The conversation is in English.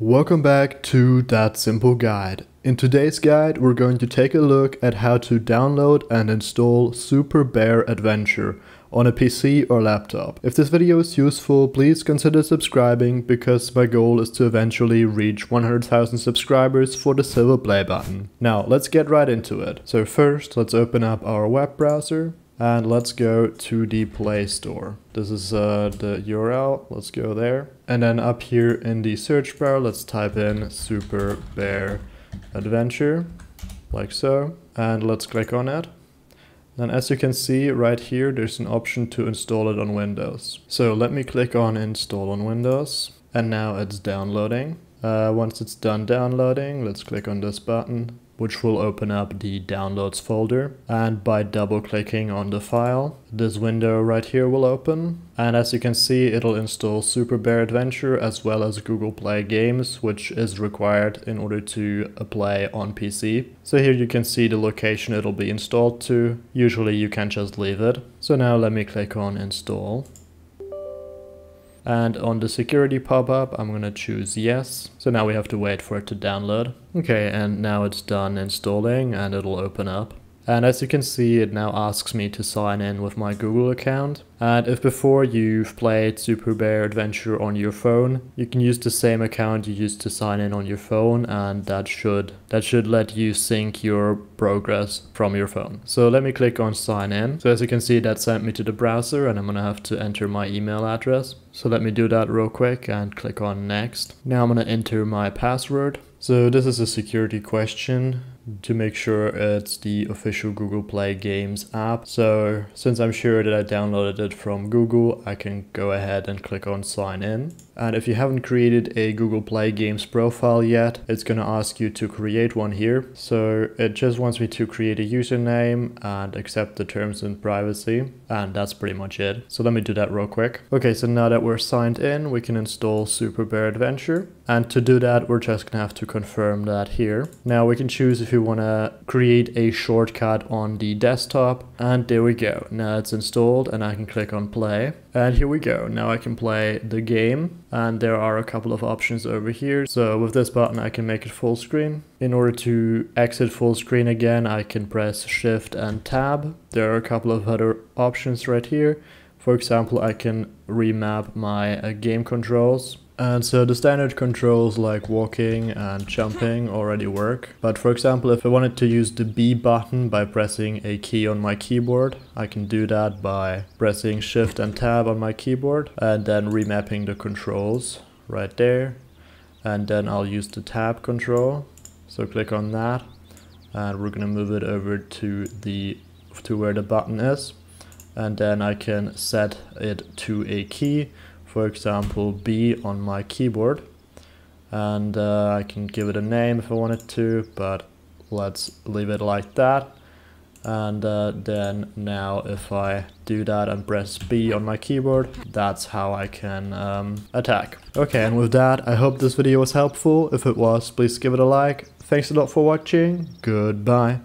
Welcome back to The Simple Guide. In today's guide, we're going to take a look at how to download and install Super Bear Adventure on a PC or laptop. If this video is useful, please consider subscribing because my goal is to eventually reach 100,000 subscribers for the silver play button. Now, let's get right into it. So first, let's open up our web browser and let's go to the Play Store. This is uh, the URL, let's go there. And then up here in the search bar, let's type in Super Bear Adventure, like so. And let's click on it. Then as you can see right here, there's an option to install it on Windows. So let me click on install on Windows. And now it's downloading. Uh, once it's done downloading, let's click on this button which will open up the downloads folder and by double clicking on the file this window right here will open and as you can see it'll install Super Bear Adventure as well as Google Play Games which is required in order to play on PC. So here you can see the location it'll be installed to, usually you can just leave it. So now let me click on install and on the security pop-up, I'm gonna choose yes. So now we have to wait for it to download. Okay, and now it's done installing and it'll open up. And as you can see, it now asks me to sign in with my Google account. And if before you've played Super Bear Adventure on your phone, you can use the same account you used to sign in on your phone and that should that should let you sync your progress from your phone. So let me click on sign in. So as you can see, that sent me to the browser and I'm gonna have to enter my email address. So let me do that real quick and click on next. Now I'm gonna enter my password. So this is a security question to make sure it's the official Google Play Games app. So since I'm sure that I downloaded it from Google, I can go ahead and click on sign in. And if you haven't created a Google Play Games profile yet, it's going to ask you to create one here. So it just wants me to create a username and accept the terms and privacy. And that's pretty much it. So let me do that real quick. Okay, so now that we're signed in, we can install Super Bear Adventure. And to do that, we're just gonna have to confirm that here. Now we can choose if we wanna create a shortcut on the desktop. And there we go. Now it's installed and I can click on play. And here we go. Now I can play the game and there are a couple of options over here. So with this button I can make it full screen. In order to exit full screen again I can press shift and tab. There are a couple of other options right here. For example I can remap my uh, game controls and so the standard controls like walking and jumping already work. But for example, if I wanted to use the B button by pressing a key on my keyboard, I can do that by pressing shift and tab on my keyboard and then remapping the controls right there. And then I'll use the tab control. So click on that and we're gonna move it over to the to where the button is. And then I can set it to a key for example B on my keyboard. And uh, I can give it a name if I wanted to but let's leave it like that. And uh, then now if I do that and press B on my keyboard that's how I can um, attack. Okay and with that I hope this video was helpful. If it was please give it a like. Thanks a lot for watching. Goodbye